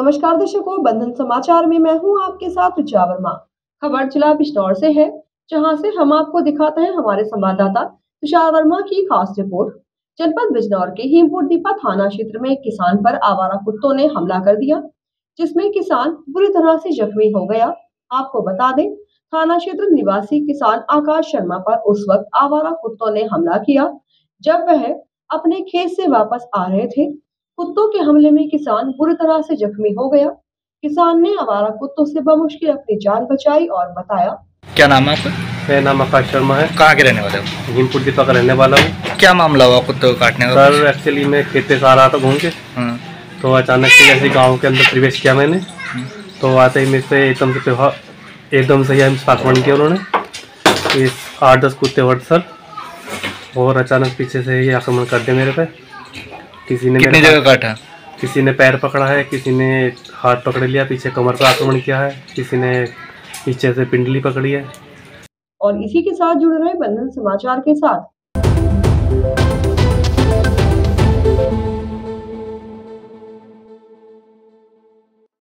नमस्कार दर्शकों, बंधन समाचार में मैं हूँ आपके साथ रुचा वर्मा। खबर जिला बिजनौर से है, जहाँ से हम आपको दिखाते हैं हमारे संवाददाता तुषार वर्मा की खास रिपोर्ट। जनपद बिजनौर के हिमपुर दीपा थाना क्षेत्र में एक किसान पर आवारा कुत्तों ने हमला कर दिया, जिसमें किसान बुरी तरह से जख्मी हो गया। आपको बता दें, थाना क्षेत्र निवासी किसान आकाश शर्मा पर उस वक्त आवारा कुत्तों ने हमला किया, जब वह अपने खेत से वापस आ रहे थे। कुत्तों के हमले में किसान बुरी तरह से जख्मी हो गया। किसान ने आवारा कुत्तों से बमुश्किल अपनी जान बचाई और बताया। क्या नाम है आपका? मेरा नाम आकाश शर्मा है। कहाँ के रहने वाले हो? हिमपुर दीपा का रहने वाला हूँ। क्या मामला हुआ कुत्ते को काटने का? सर एक्चुअली मैं खेते से आ रहा था घूम के। हाँ, तो अचानक से जैसे गाँव के अंदर प्रवेश किया मैंने। तो आते ही मेरे से एकदम से त्योहार एकदम से ही आक्रमण किया उन्होंने। आठ दस कुत्ते वर्ड सर। और अचानक पीछे से ही आक्रमण कर दिया मेरे पे। किसी ने कितनी जगह काटा? किसी ने पैर पकड़ा है किसी ने हाथ पकड़ लिया पीछे कमर पर आक्रमण किया है किसी ने पीछे से पिंडली पकड़ी है। और इसी के साथ जुड़ रहे बंधन समाचार के साथ।